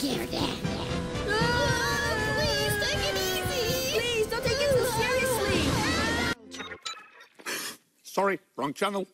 please, take it easy. Sorry, wrong channel.